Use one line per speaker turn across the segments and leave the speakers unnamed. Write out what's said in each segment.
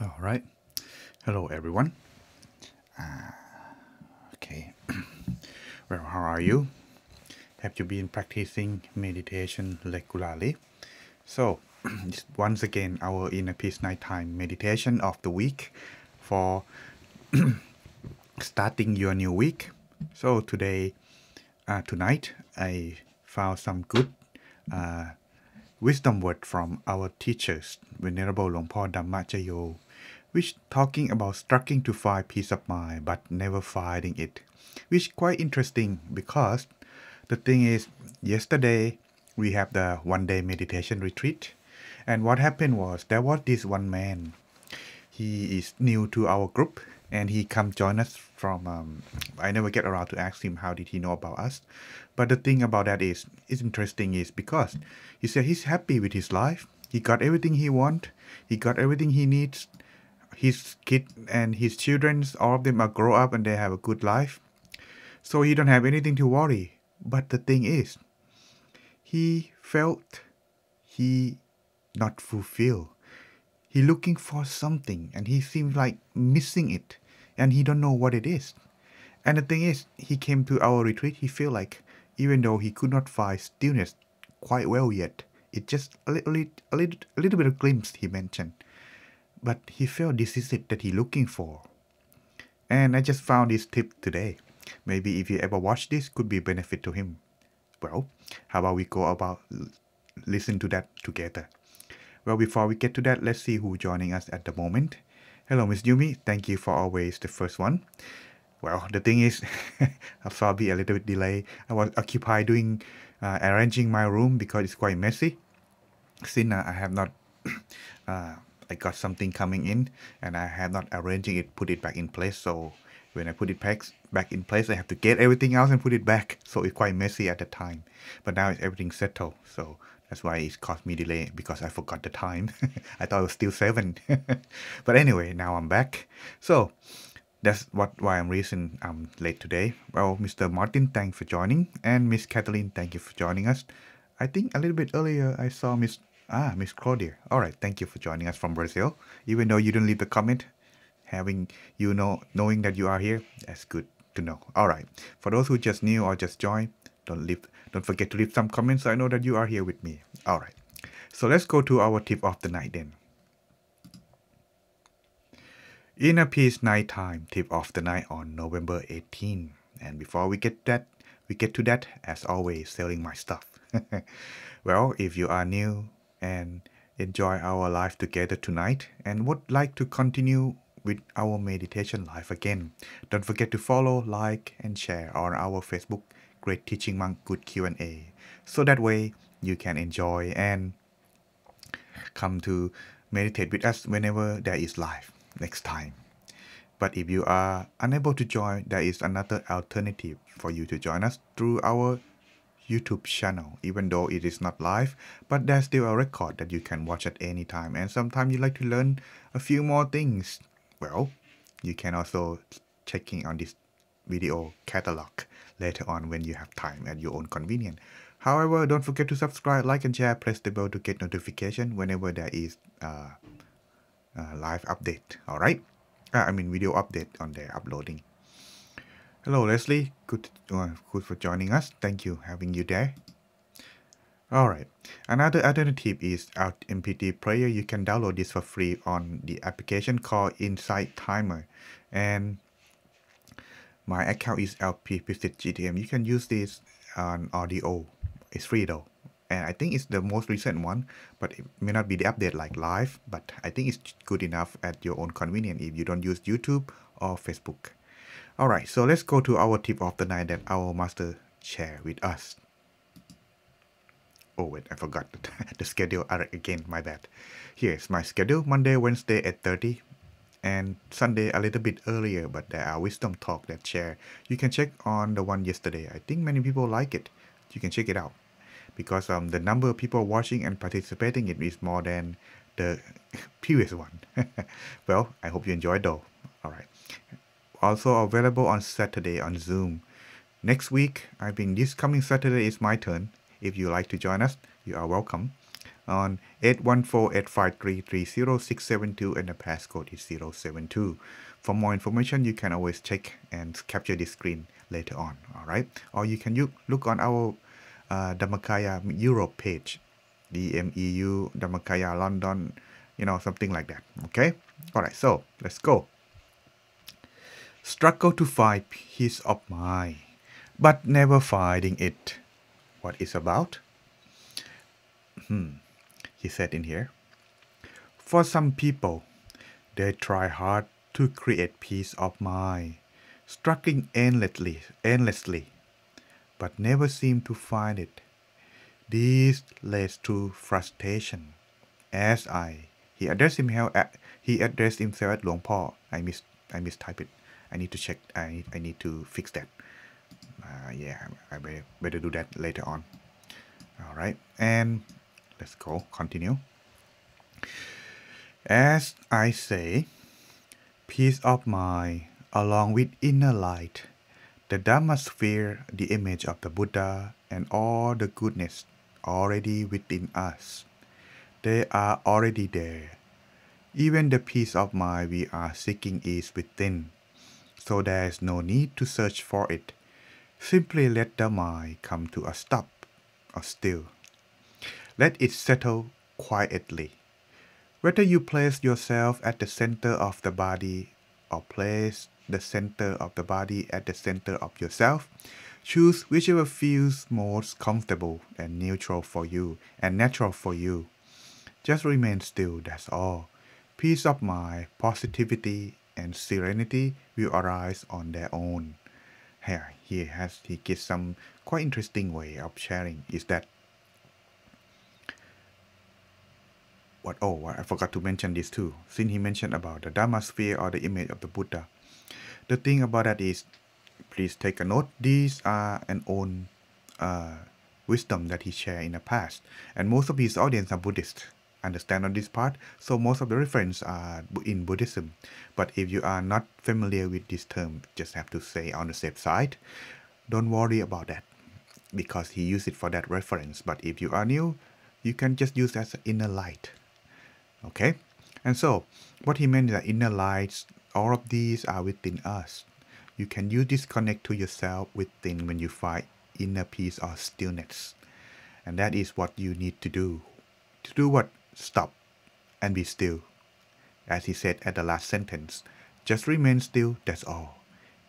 All right. Hello, everyone. Uh, okay. well, how are you? Have you been practicing meditation regularly? So, once again, our inner peace nighttime meditation of the week for starting your new week. So today, uh, tonight, I found some good uh, wisdom word from our teachers, Venerable Luang Por Dhammajayo, which talking about struggling to find peace of mind but never finding it, which quite interesting because the thing is, yesterday we have the one day meditation retreat, and what happened was there was this one man. He is new to our group and he come join us from um, i never get around to ask him how did he know about us. But the thing about that is it's interesting is because he said he's happy with his life. He got everything he want. He got everything he needs his kid and his children all of them are grow up and they have a good life. So he don't have anything to worry. But the thing is he felt he not fulfilled he looking for something and he seems like missing it and he don't know what it is. And the thing is he came to our retreat he feel like even though he could not find stillness quite well yet it just a little, a little, a little bit of glimpse he mentioned but he felt this is it that he looking for and i just found this tip today maybe if you ever watch this could be benefit to him well how about we go about listen to that together well, before we get to that, let's see who joining us at the moment. Hello, Miss Yumi. Thank you for always the first one. Well, the thing is, I'll probably a little bit delay. I was occupied doing uh, arranging my room because it's quite messy. Since uh, I have not, uh, I got something coming in and I have not arranging it, put it back in place. So when I put it back back in place, I have to get everything else and put it back. So it's quite messy at the time. But now it's everything settled. So that's why it caused me delay because I forgot the time. I thought it was still seven. but anyway, now I'm back. So that's what why I'm reason I'm um, late today. Well, Mr. Martin, thanks for joining, and Miss Kathleen, thank you for joining us. I think a little bit earlier I saw Miss Ah Miss Claudia. All right, thank you for joining us from Brazil. Even though you didn't leave the comment, having you know knowing that you are here, that's good to know. All right, for those who just new or just joined, don't leave don't forget to leave some comments so I know that you are here with me. Alright. So let's go to our tip of the night then. Inner Peace Nighttime tip of the night on November 18. And before we get that we get to that, as always, selling my stuff. well, if you are new and enjoy our life together tonight and would like to continue with our meditation life again, don't forget to follow, like, and share on our Facebook great teaching monk good q&a so that way you can enjoy and come to meditate with us whenever there is live next time. But if you are unable to join there is another alternative for you to join us through our YouTube channel, even though it is not live, but there's still a record that you can watch at any time. And sometimes you like to learn a few more things. Well, you can also checking on this video catalog later on when you have time at your own convenience. However, don't forget to subscribe, like and share, press the bell to get notification whenever there is uh, a live update. Alright? Uh, I mean video update on their uploading. Hello Leslie, good, uh, good for joining us. Thank you having you there. Alright, another alternative is our MPT player. You can download this for free on the application called Insight Timer. And my account is LP GTM. You can use this on audio. It's free though. And I think it's the most recent one, but it may not be the update like live, but I think it's good enough at your own convenience if you don't use YouTube or Facebook. Alright, so let's go to our tip of the night that our master share with us. Oh wait, I forgot the, the schedule again, my bad. Here's my schedule, Monday, Wednesday at 30, and Sunday a little bit earlier, but there are wisdom talk that share. You can check on the one yesterday. I think many people like it. You can check it out because um, the number of people watching and participating it is more than the previous one. well, I hope you enjoyed though. All right. Also available on Saturday on Zoom. Next week, I think this coming Saturday is my turn. If you like to join us, you are welcome. on 814-853-30672 and the passcode is 072. For more information, you can always check and capture the screen later on, all right? Or you can look on our uh, Europe page, DMEU, Dhammakaya London, you know, something like that, okay? All right, so let's go. Struggle to find peace of mind, but never finding it. What is about? Hmm, he said in here. For some people, they try hard to create peace of mind, struggling endlessly, endlessly, but never seem to find it. This leads to frustration. As I, he addressed himself, at, he addressed himself as Luang Po. I mis, I mistyped it. I need to check. I, I need to fix that. Uh, yeah, I better, better do that later on. All right, and let's go. Continue. As I say, peace of mind along with inner light, the Dhamma sphere, the image of the Buddha, and all the goodness already within us. They are already there. Even the peace of mind we are seeking is within, so there is no need to search for it. Simply let the mind come to a stop or still. Let it settle quietly. Whether you place yourself at the center of the body or place the center of the body at the center of yourself, choose whichever feels most comfortable and neutral for you and natural for you. Just remain still, that's all. Peace of mind, positivity, and serenity will arise on their own. Here, he has he gives some quite interesting way of sharing is that what oh I forgot to mention this too. Since he mentioned about the Dharma sphere or the image of the Buddha the thing about that is please take a note these are an own uh, wisdom that he shared in the past. And most of his audience are Buddhist understand on this part. So most of the reference are in Buddhism. But if you are not familiar with this term just have to say on the safe side. Don't worry about that because he used it for that reference. But if you are new you can just use as inner light. Okay? And so what he meant is that inner lights all of these are within us. You can use this connect to yourself within when you find inner peace or stillness. And that is what you need to do. To do what stop and be still as he said at the last sentence. Just remain still that's all.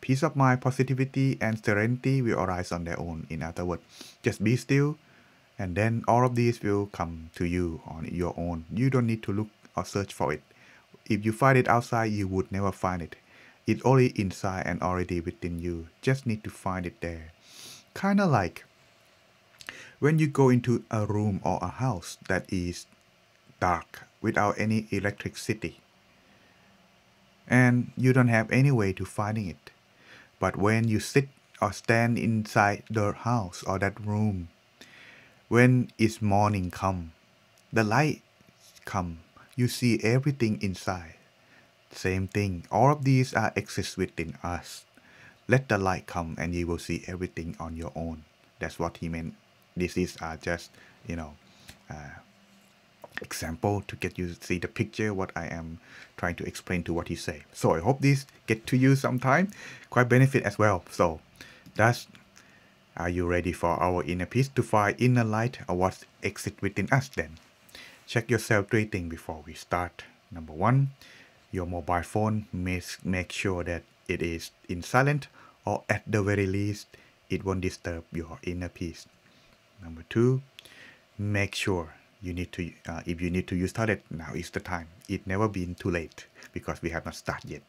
Peace of mind positivity and serenity will arise on their own. In other words just be still and then all of these will come to you on your own. You don't need to look or search for it. If you find it outside you would never find it. It's only inside and already within you. Just need to find it there. Kind of like when you go into a room or a house that is dark without any electricity and you don't have any way to finding it but when you sit or stand inside the house or that room when is morning come, the light come, you see everything inside. Same thing, all of these are exist within us. Let the light come and you will see everything on your own. That's what he meant. This is uh, just, you know, uh, example to get you to see the picture what I am trying to explain to what he say. So I hope this get to you sometime, quite benefit as well. So that's are you ready for our inner peace to find inner light or what exit within us then? Check yourself three things before we start. Number one, your mobile phone, make, make sure that it is in silent or at the very least, it won't disturb your inner peace. Number two, make sure you need to, uh, if you need to use toilet, now is the time. It never been too late because we have not started yet.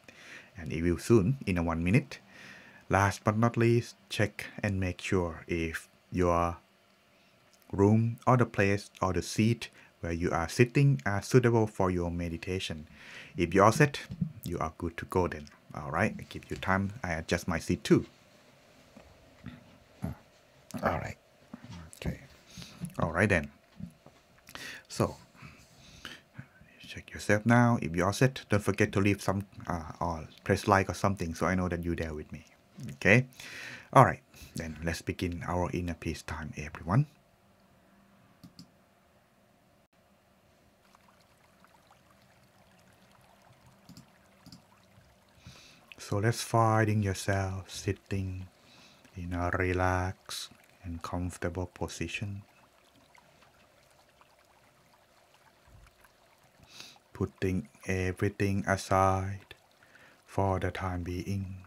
And it will soon, in a one minute. Last but not least, check and make sure if your room or the place or the seat where you are sitting are suitable for your meditation. If you are set, you are good to go then. Alright, I give you time. I adjust my seat too. Alright. Okay. Alright then. So check yourself now. If you are set, don't forget to leave some uh, or press like or something so I know that you're there with me. Okay. All right. Then let's begin our inner peace time, everyone. So let's finding yourself sitting in a relaxed and comfortable position. Putting everything aside for the time being.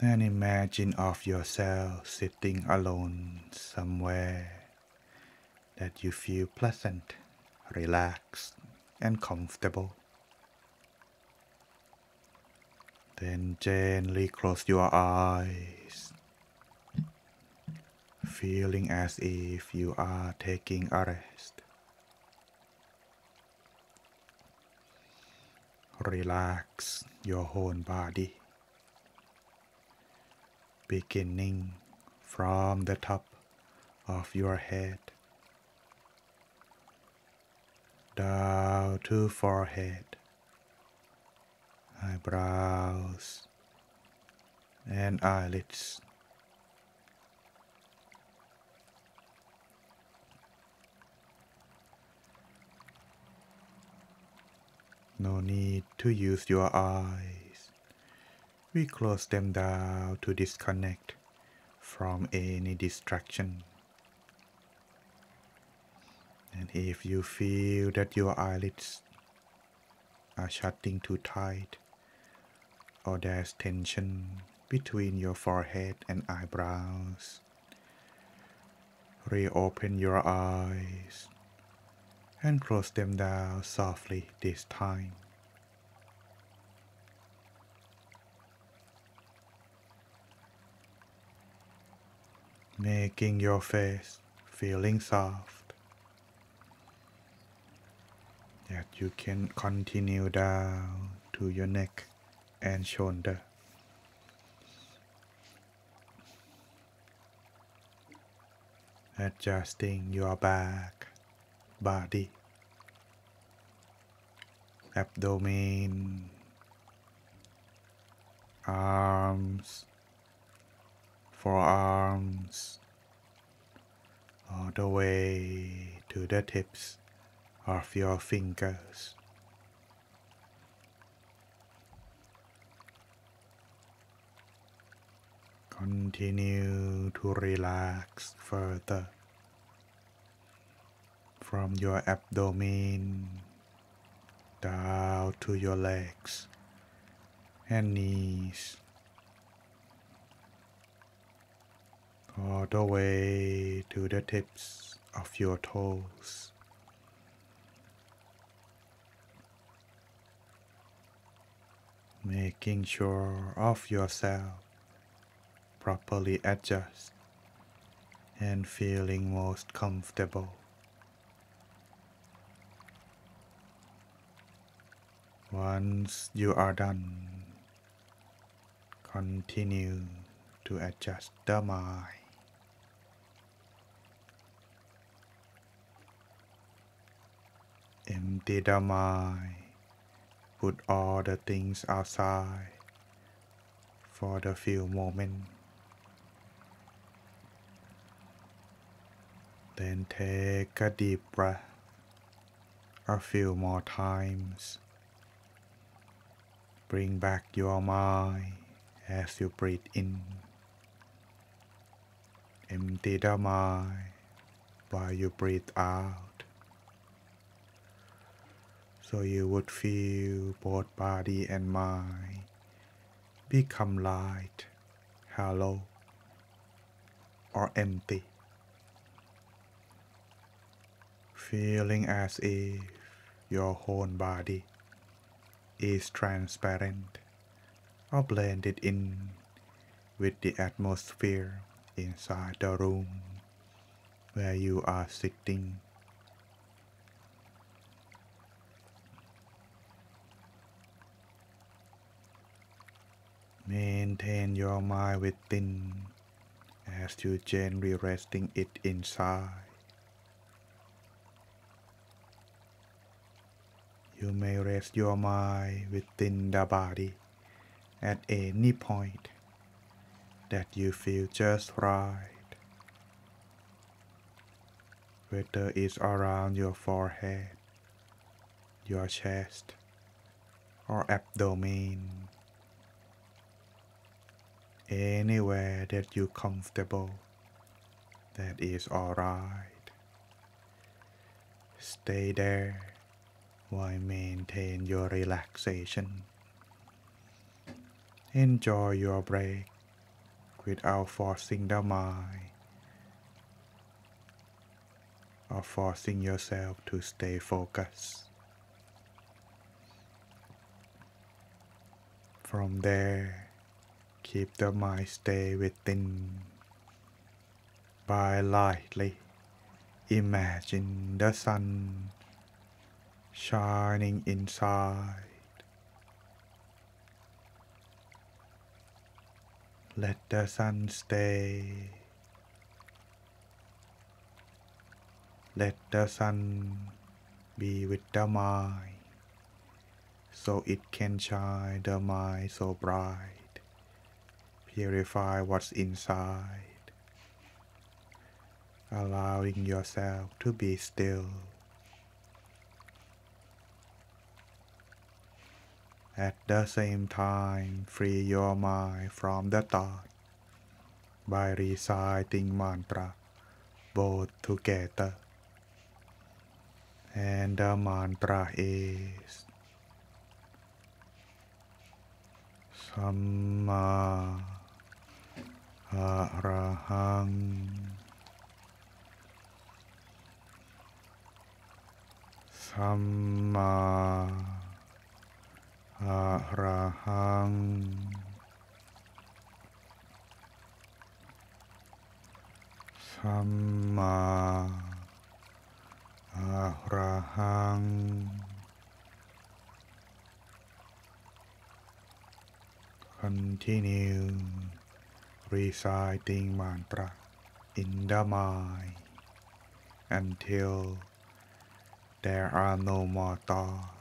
And imagine of yourself sitting alone somewhere that you feel pleasant, relaxed, and comfortable. Then gently close your eyes, feeling as if you are taking a rest. Relax your whole body, beginning from the top of your head. Down to forehead, eyebrows, and eyelids. No need to use your eyes. We close them down to disconnect from any distraction. And if you feel that your eyelids are shutting too tight, or there's tension between your forehead and eyebrows, reopen your eyes and close them down softly this time. Making your face feeling soft that you can continue down to your neck and shoulder. Adjusting your back, body, abdomen, arms, forearms, all the way to the tips of your fingers. Continue to relax further from your abdomen down to your legs and knees, all the way to the tips of your toes. Making sure of yourself properly adjust and feeling most comfortable. Once you are done, continue to adjust the mind. Empty the mind, put all the things outside for the few moments. Then take a deep breath a few more times. Bring back your mind as you breathe in. Empty the mind while you breathe out. So you would feel both body and mind become light, hollow, or empty. Feeling as if your whole body is transparent or blended in with the atmosphere inside the room where you are sitting. Maintain your mind within as you gently resting it inside. You may rest your mind within the body at any point that you feel just right. Whether it's around your forehead, your chest, or abdomen. Anywhere that you're comfortable, that is alright. Stay there while maintain your relaxation. Enjoy your break without forcing the mind or forcing yourself to stay focused. From there, keep the mind stay within by lightly imagine the sun shining inside. Let the sun stay. Let the sun be with the mind so it can shine the mind so bright, purify what's inside, allowing yourself to be still. At the same time, free your mind from the thought by reciting mantra both together. And the mantra is Samma Arahang Samma อะระหังสัมมาอะระหัง Continue reciting mantra in the mind until there are no more thoughts.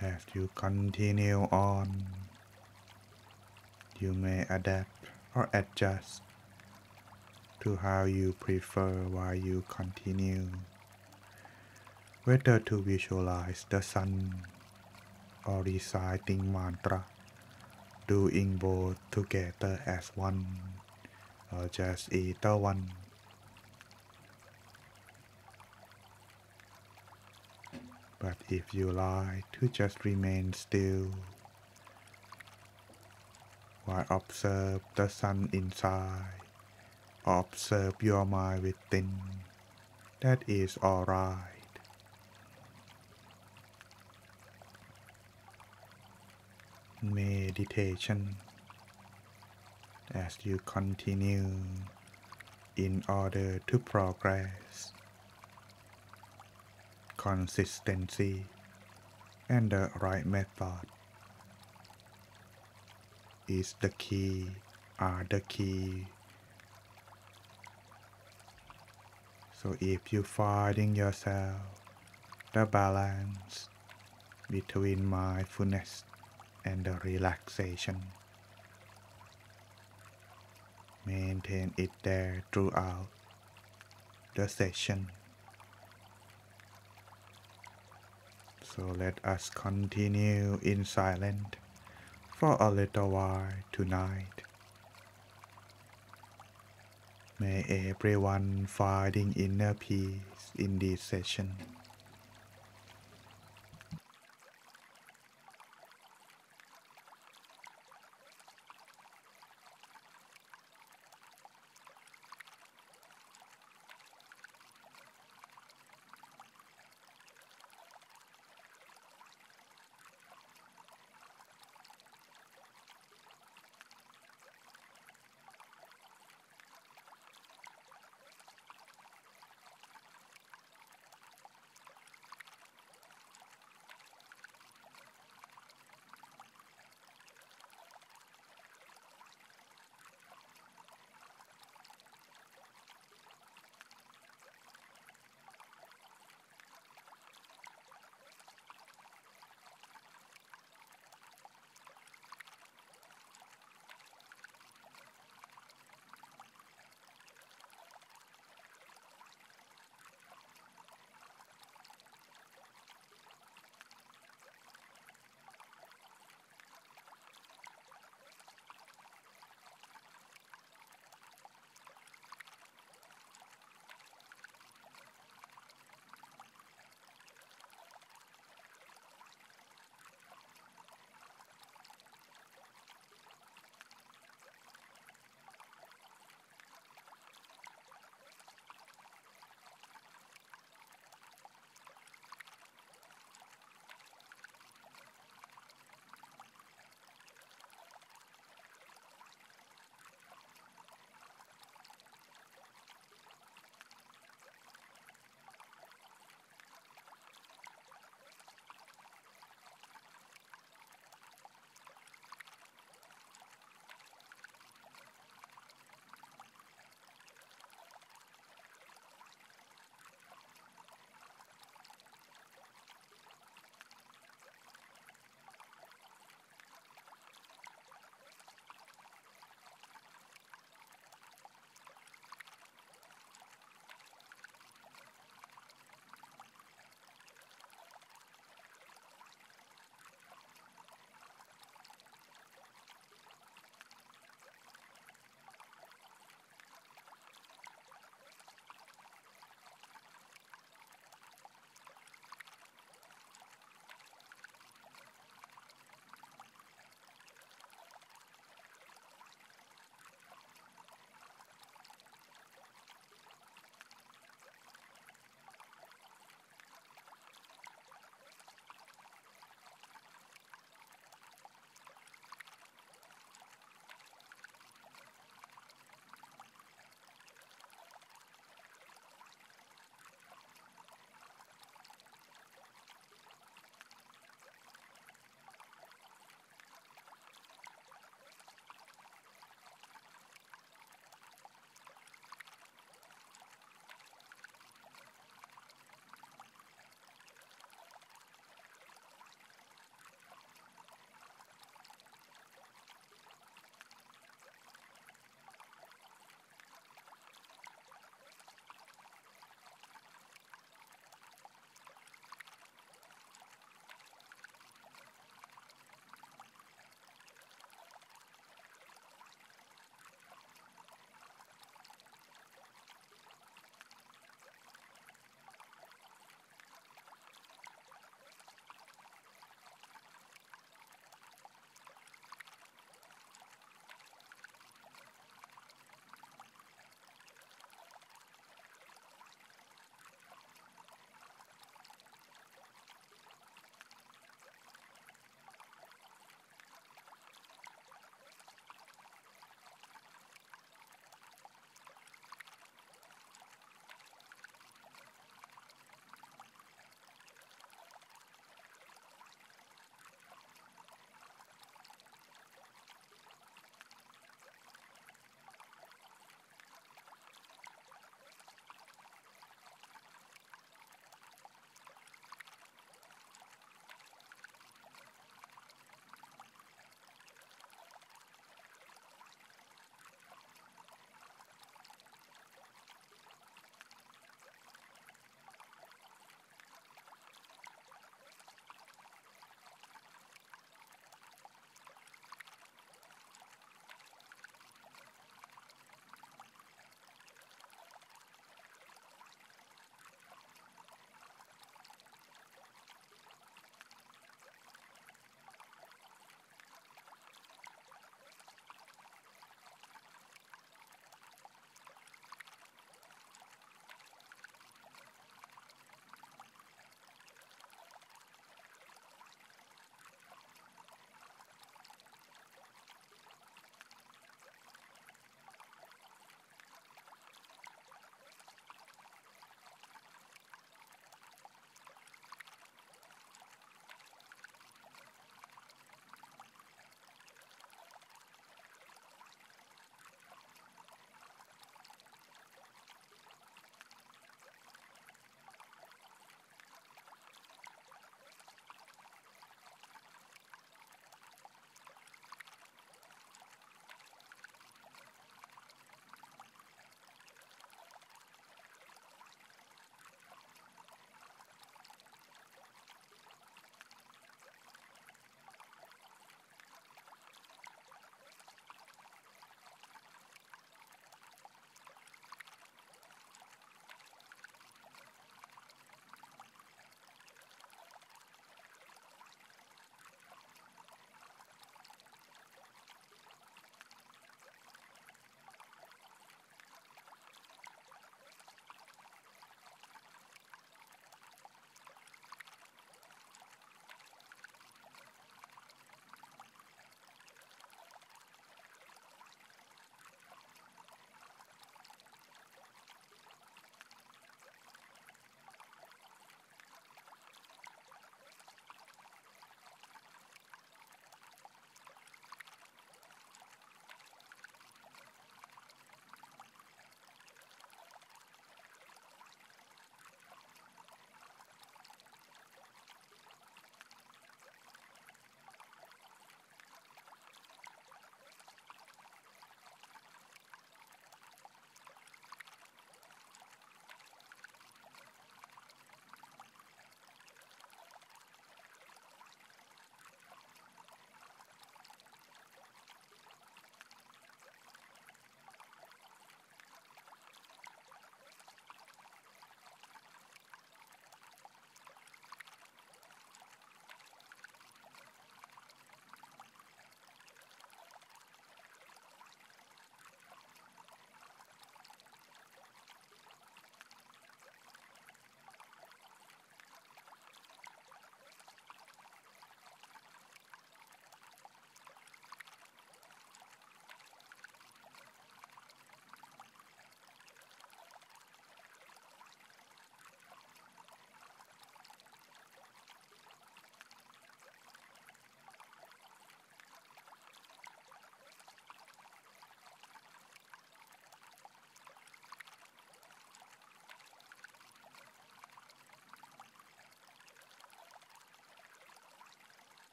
As you continue on, you may adapt or adjust to how you prefer while you continue. Whether to visualize the sun or reciting mantra, doing both together as one or just either one. But if you like to just remain still while observe the sun inside, observe your mind within, that is alright. Meditation as you continue in order to progress consistency and the right method is the key are the key. So if you finding yourself the balance between mindfulness and the relaxation maintain it there throughout the session So let us continue in silence for a little while tonight. May everyone finding inner peace in this session.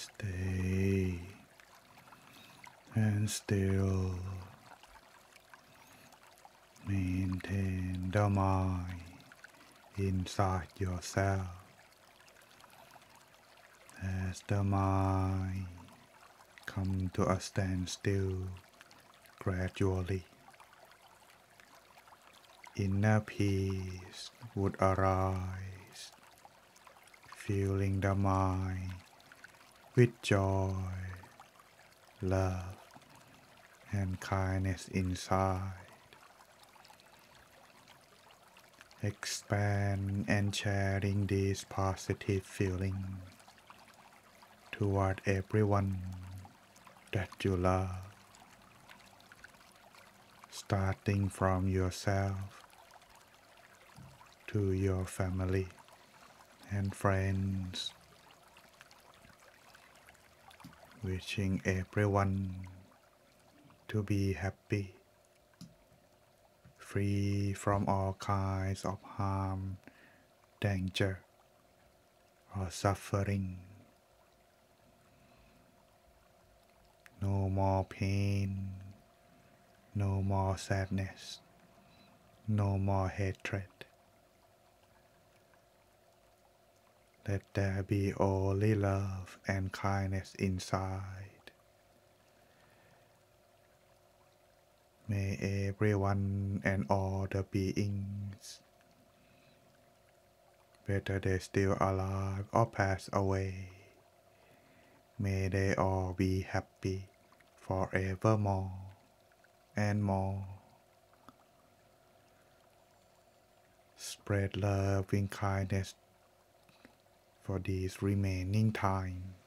Stay and still. Maintain the mind inside yourself as the mind come to a standstill gradually. Inner peace would arise, filling the mind with joy, love, and kindness inside. Expand and sharing this positive feeling toward everyone that you love, starting from yourself to your family and friends, wishing everyone to be happy, free from all kinds of harm, danger, or suffering. No more pain, no more sadness, no more hatred. Let there be only love and kindness inside. May everyone and all the beings, whether they still alive or pass away, may they all be happy forevermore and more. Spread love and kindness for this remaining time.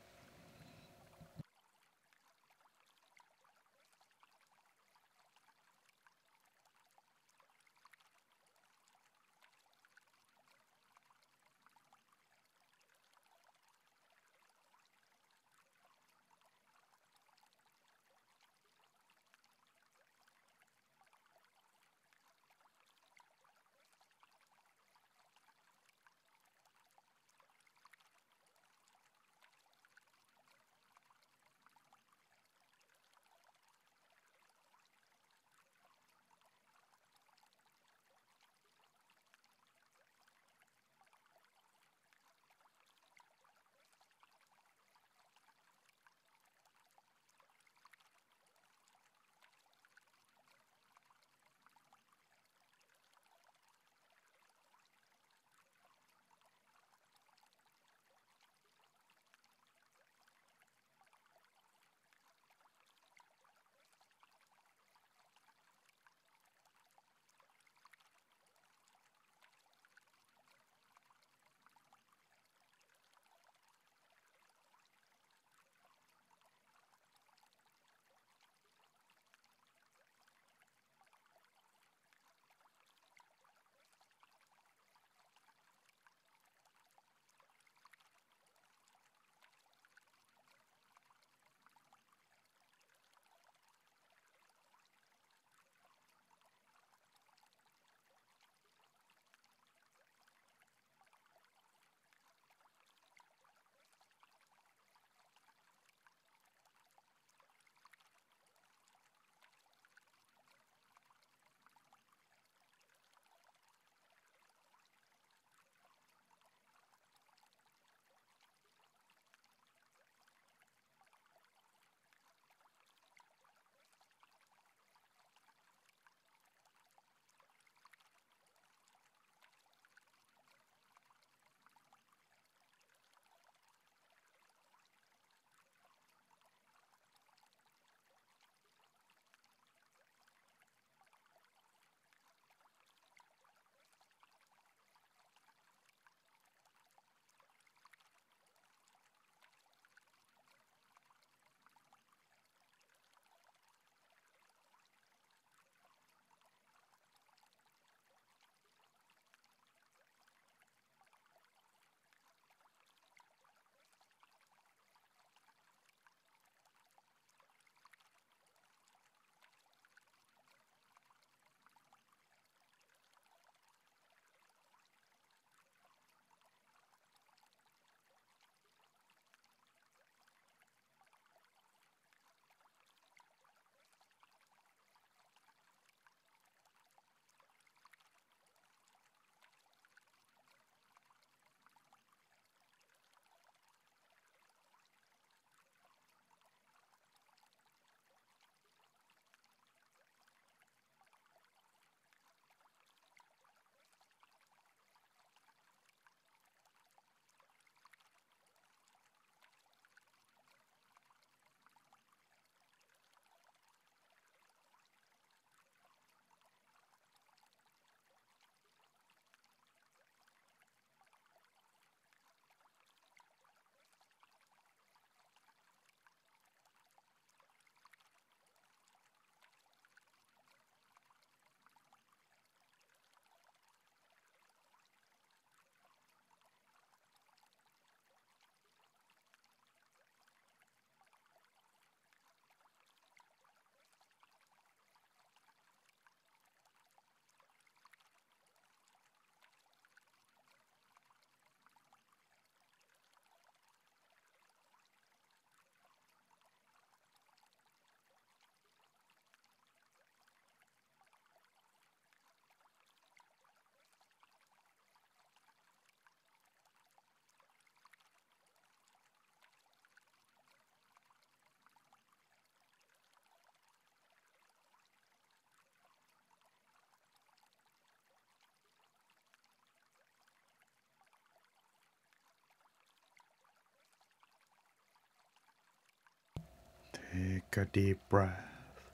Take a deep breath.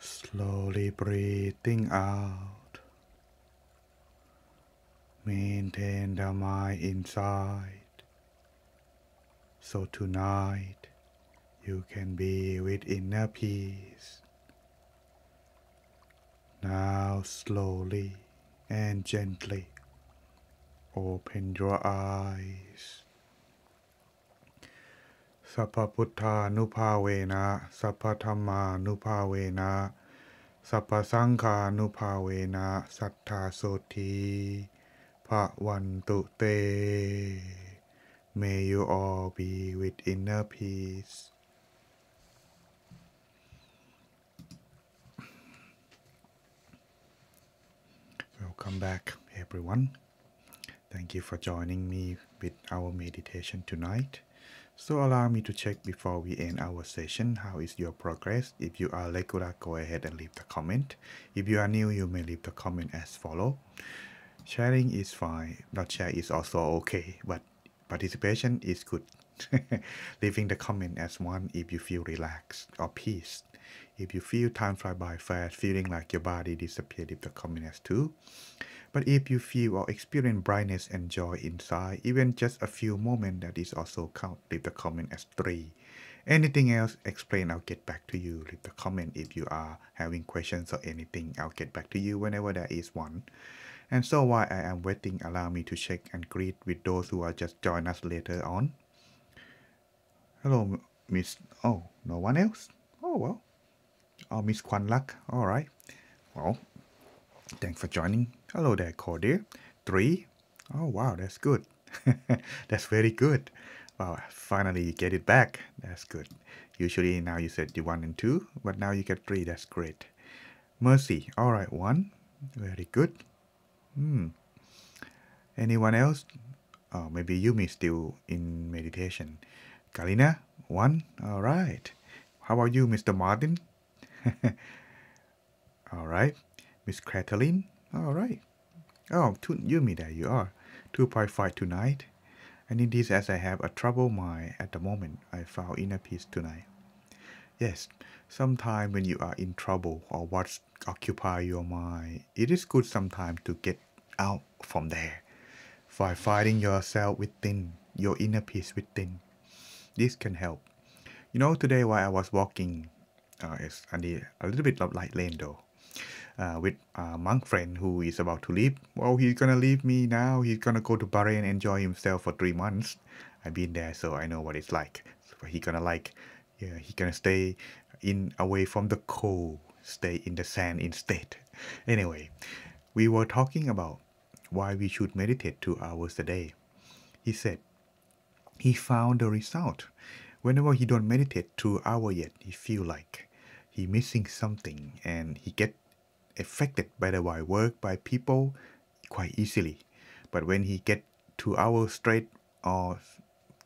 Slowly breathing out. Maintain the mind inside. So tonight you can be with inner peace. Now slowly and gently open your eyes. สัพพุทธานุภาเวนะสัพพธรรมานุภาเวนะสัพพสังฆานุภาเวนะสัทธาโสธีภะวันตุเต May you all be with inner peace Welcome back everyone Thank you for joining me with our meditation tonight So allow me to check before we end our session how is your progress. If you are regular, go ahead and leave the comment. If you are new, you may leave the comment as follow. Sharing is fine. Not share is also okay, but participation is good. Leaving the comment as one if you feel relaxed or peace. If you feel time fly by fast, feeling like your body disappeared, leave the comment as two. But if you feel or experience brightness and joy inside, even just a few moments, that is also count. Leave the comment as three. Anything else, explain, I'll get back to you. Leave the comment if you are having questions or anything. I'll get back to you whenever there is one. And so while I am waiting, allow me to check and greet with those who are just join us later on. Hello, Miss. Oh, no one else? Oh, well. Oh, Miss Kwan Luck. All right. Well, thanks for joining. Hello there, Cordia. Three. Oh, wow, that's good. that's very good. Wow, finally you get it back. That's good. Usually now you said you one and two, but now you get three. That's great. Mercy. All right, one. Very good. Hmm. Anyone else? Oh, maybe Yumi still in meditation. Kalina, one. All right. How about you, Mr. Martin? All right. Miss Cataline. All right. Oh, two, Yumi, there you are. 2.5 tonight. I need this as I have a troubled mind at the moment, I found inner peace tonight. Yes, sometimes when you are in trouble or what's occupy your mind, it is good sometimes to get out from there. By finding yourself within, your inner peace within. This can help. You know, today while I was walking, uh, it's a little bit of light lane though uh, with a monk friend who is about to leave. Well, he's gonna leave me now. He's gonna go to Bahrain and enjoy himself for three months. I've been there, so I know what it's like. So he gonna like, yeah, he gonna stay in away from the cold, stay in the sand instead. Anyway, we were talking about why we should meditate two hours a day. He said he found the result. Whenever he don't meditate two hours yet, he feel like he missing something and he get affected by the wide work by people quite easily. But when he get two hours straight or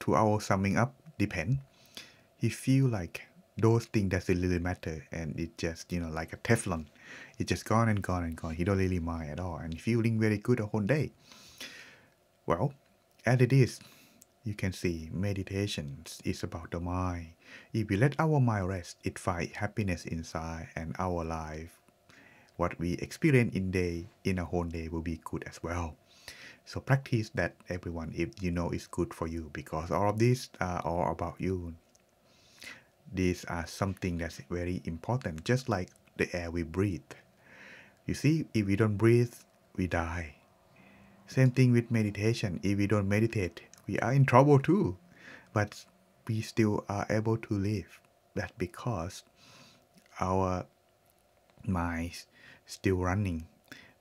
two hours summing up, depend, he feel like those things doesn't really matter and it just, you know, like a Teflon. It's just gone and gone and gone. He don't really mind at all and feeling very good the whole day. Well, as it is, you can see meditation is about the mind. If we let our mind rest, it find happiness inside and our life what we experience in day in a whole day will be good as well. So practice that everyone if you know is good for you because all of these are all about you. These are something that's very important just like the air we breathe. You see if we don't breathe we die. Same thing with meditation. If we don't meditate we are in trouble too. But we still are able to live. That because our minds still running.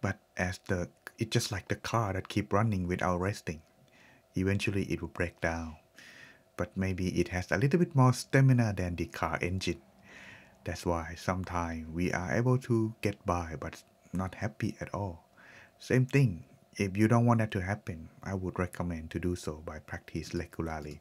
But as the it's just like the car that keep running without resting. Eventually it will break down. But maybe it has a little bit more stamina than the car engine. That's why sometimes we are able to get by but not happy at all. Same thing if you don't want that to happen i would recommend to do so by practice regularly.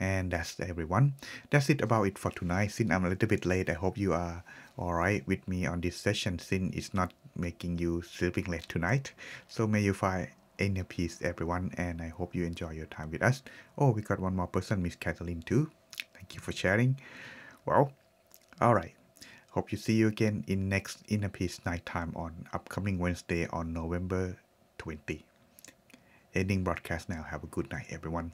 And that's everyone. That's it about it for tonight. Since i'm a little bit late i hope you are all right with me on this session since it's not making you sleeping late tonight. So may you find inner peace everyone and i hope you enjoy your time with us. Oh we got one more person miss kathleen too. Thank you for sharing. Well, all right. Hope you see you again in next Inner Peace Nighttime on upcoming Wednesday on November 20. Ending broadcast now. Have a good night, everyone.